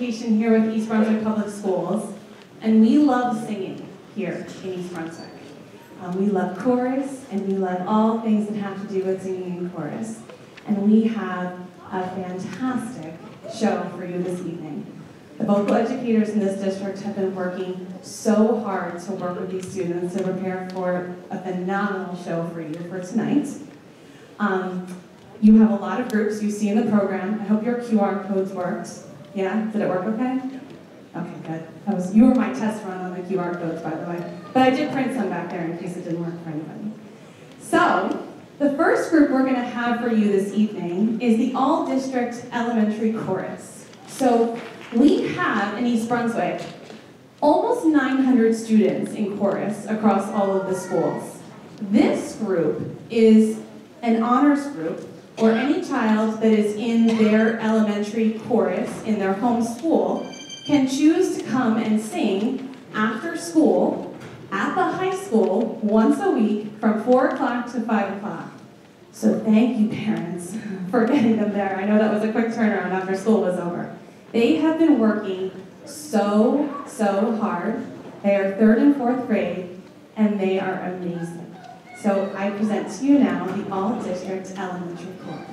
education here with East Brunswick Public Schools, and we love singing here in East Brunswick. Um, we love chorus, and we love all things that have to do with singing in chorus. And we have a fantastic show for you this evening. The vocal educators in this district have been working so hard to work with these students to prepare for a phenomenal show for you for tonight. Um, you have a lot of groups you see in the program. I hope your QR codes worked. Yeah, did it work okay? Okay, good. That was you were my test run on the QR codes, by the way. But I did print some back there in case it didn't work for anybody. So, the first group we're going to have for you this evening is the All District Elementary Chorus. So, we have in East Brunswick almost 900 students in chorus across all of the schools. This group is an honors group or any child that is in their elementary chorus in their home school can choose to come and sing after school at the high school once a week from 4 o'clock to 5 o'clock. So thank you, parents, for getting them there. I know that was a quick turnaround after school was over. They have been working so, so hard. They are third and fourth grade, and they are amazing. So I present to you now the All District Elementary Chorus.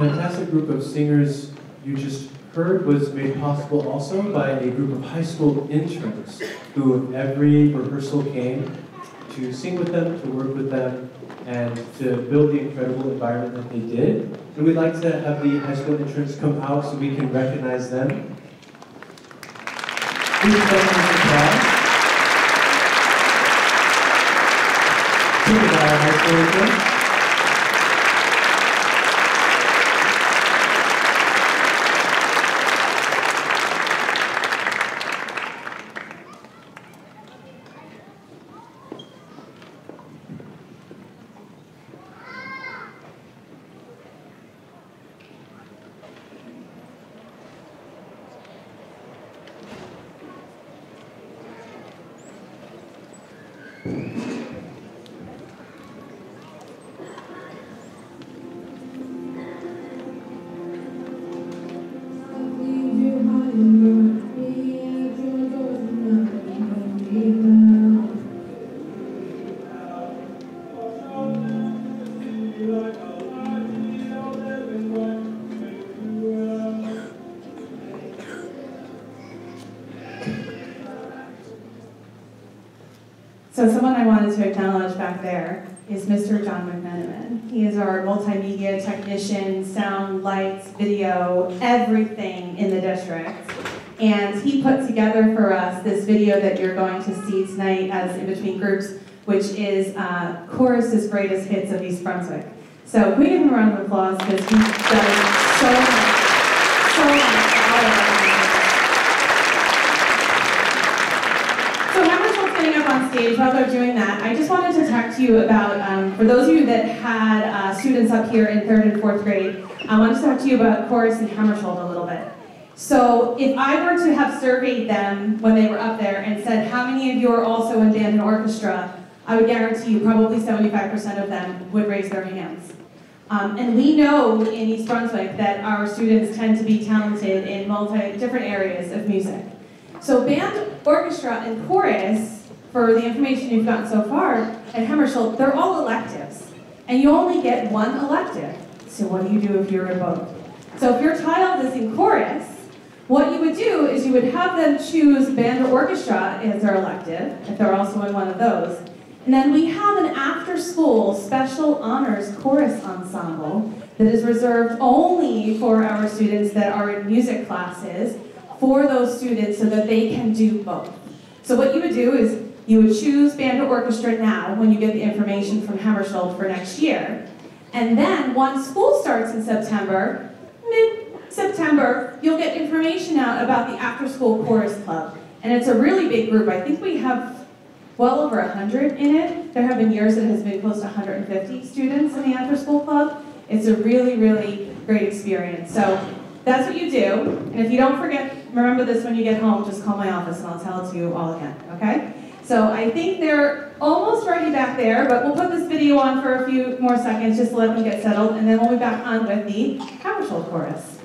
Fantastic group of singers you just heard was made possible also by a group of high school interns who every rehearsal came to sing with them, to work with them, and to build the incredible environment that they did. And we'd like to have the high school interns come out so we can recognize them. Please High School interns. That you're going to see tonight as in between groups, which is uh, Chorus's greatest hits of East Brunswick. So we give him a round of applause because he does so much, so much. So Hammarskjold's getting up on stage. While they're doing that, I just wanted to talk to you about, um, for those of you that had uh, students up here in third and fourth grade, I wanted to talk to you about chorus and Hammarskjold a little bit. So if I were to have surveyed them when they were up there and said, how many of you are also in band and orchestra, I would guarantee you probably 75% of them would raise their hands. Um, and we know in East Brunswick that our students tend to be talented in multi different areas of music. So band, orchestra, and chorus, for the information you've gotten so far at Hammarskjold, they're all electives. And you only get one elective. So what do you do if you're both? So if your child is in chorus, what you would do is you would have them choose band or orchestra as their elective, if they're also in one of those. And then we have an after-school special honors chorus ensemble that is reserved only for our students that are in music classes for those students so that they can do both. So what you would do is you would choose band or orchestra now when you get the information from Hammarskjold for next year. And then once school starts in September, mid-September, you'll get information out about the after-school chorus club. And it's a really big group. I think we have well over 100 in it. There have been years that has been close to 150 students in the after-school club. It's a really, really great experience. So that's what you do. And if you don't forget, remember this when you get home, just call my office and I'll tell it to you all again, okay? So I think they're almost ready back there, but we'll put this video on for a few more seconds just to let them get settled, and then we'll be back on with the Hammarskjold chorus.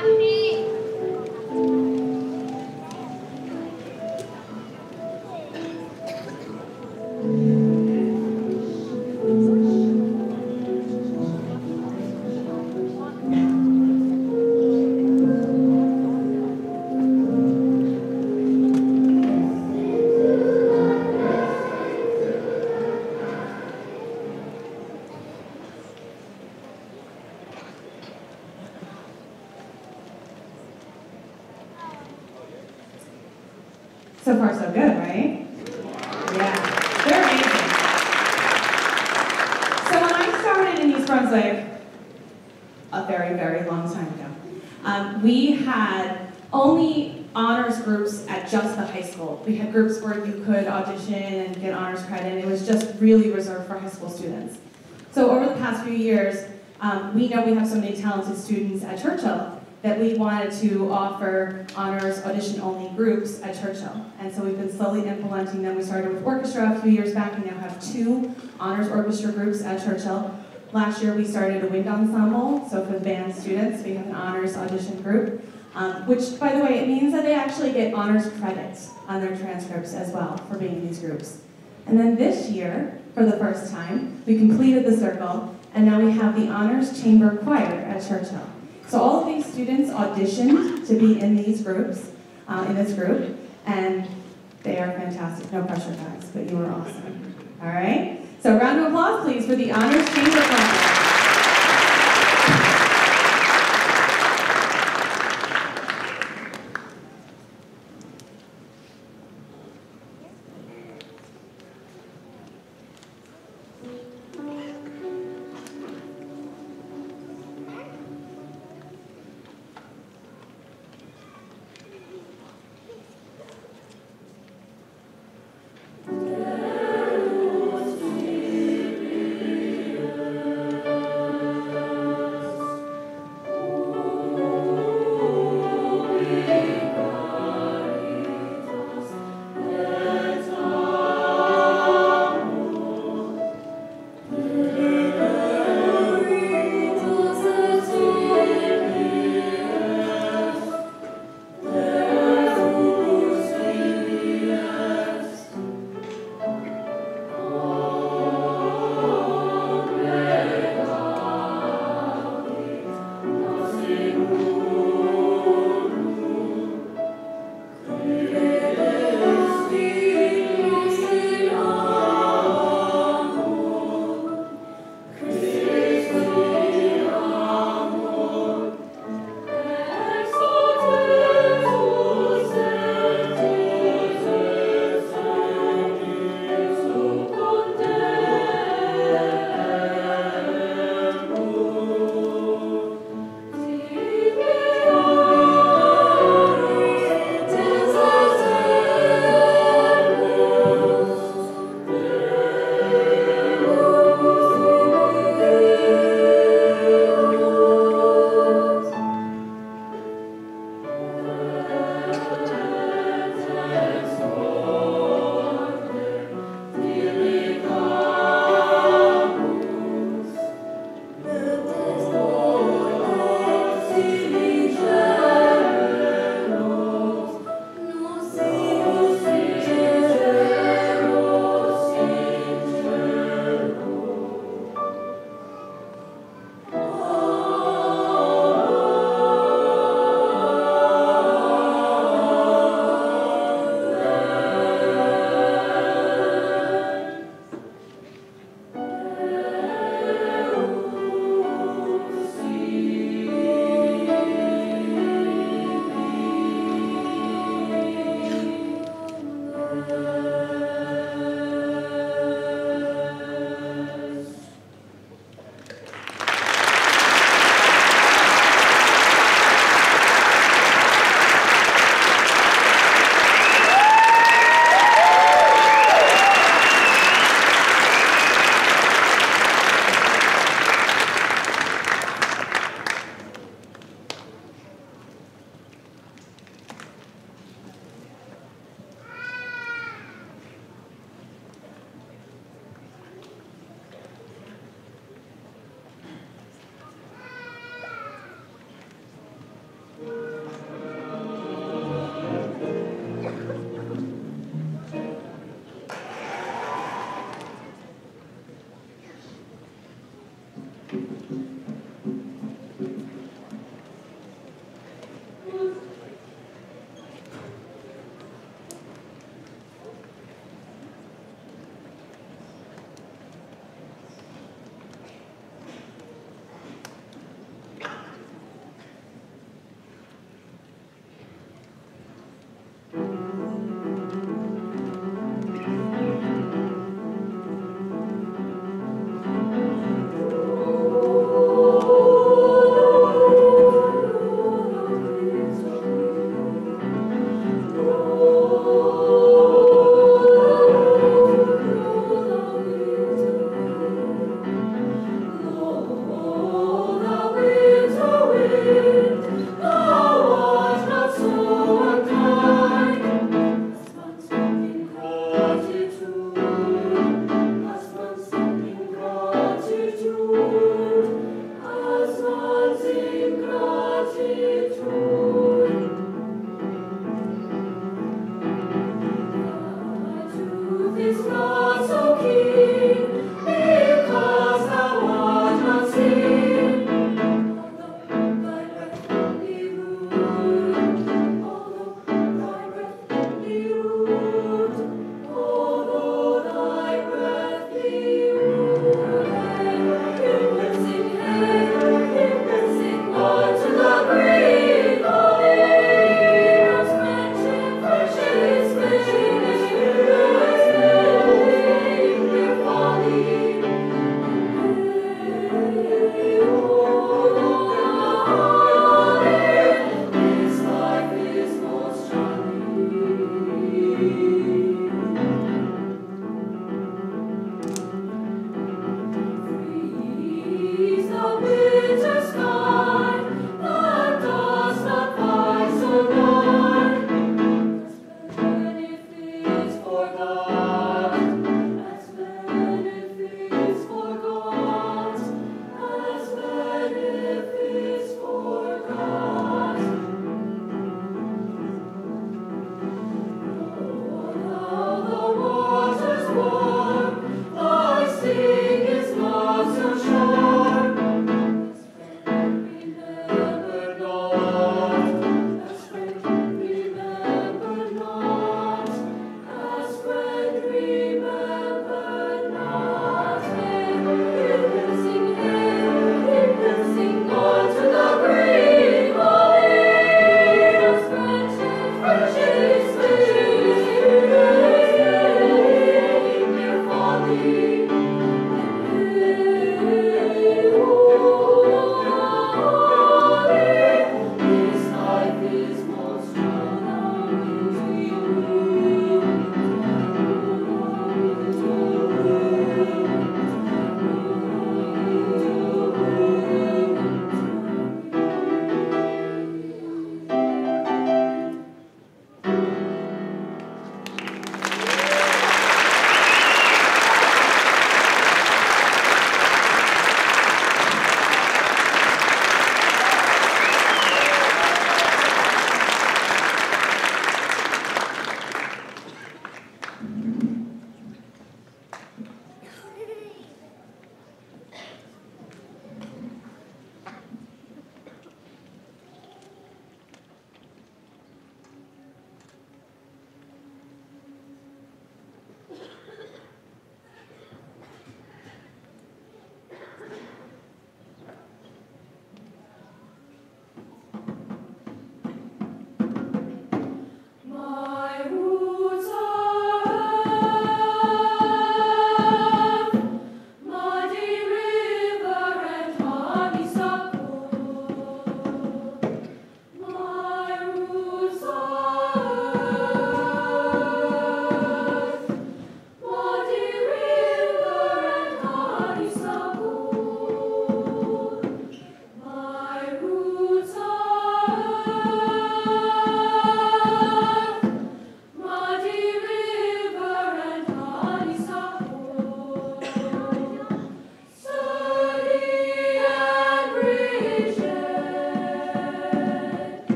So school students. So over the past few years, um, we know we have so many talented students at Churchill that we wanted to offer honors audition-only groups at Churchill. And so we've been slowly implementing them. We started with orchestra a few years back. We now have two honors orchestra groups at Churchill. Last year we started a wind ensemble, so for the band students, we have an honors audition group, um, which, by the way, it means that they actually get honors credits on their transcripts as well for being in these groups. And then this year, for the first time, we completed the circle, and now we have the honors chamber choir at Churchill. So all of these students auditioned to be in these groups, uh, in this group, and they are fantastic. No pressure, guys, but you are awesome. All right? So round of applause, please, for the Honors Chamber Choir.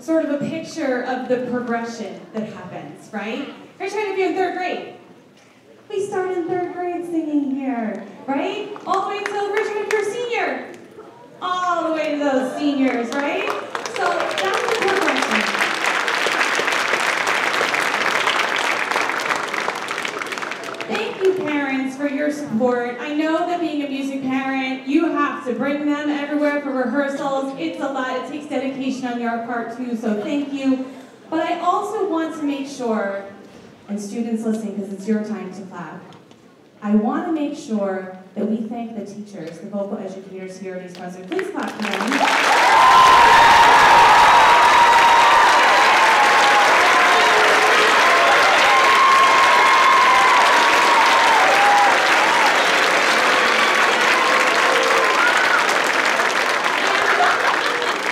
Sort of a picture of the progression that happens, right? Your hand if you're in third grade. We start in third grade singing here, right? All the way until Richmond, if senior. All the way to those seniors, right? So that's the progression. Thank you, parents, for your support. I know that being a music parent, you have to bring them everywhere for rehearsals. It's a lot. It takes dedication on your part, too, so thank you. But I also want to make sure, and students listening, because it's your time to clap, I want to make sure that we thank the teachers, the vocal educators here at East Brunswick. Please clap for them.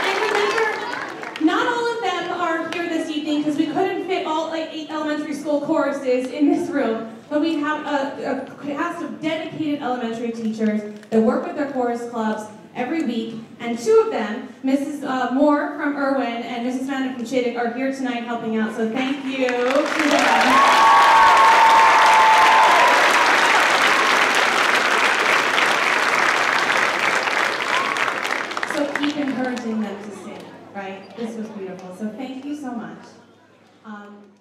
And remember, not all of them are here this evening because we couldn't fit all like eight elementary school choruses in this room. But we have a, a cast of dedicated elementary teachers that work with their chorus clubs every week. And two of them, Mrs. Uh, Moore from Irwin and Mrs. Fanda from Chittick, are here tonight helping out. So thank you to them. So keep encouraging them to sing, right? This was beautiful. So thank you so much. Um,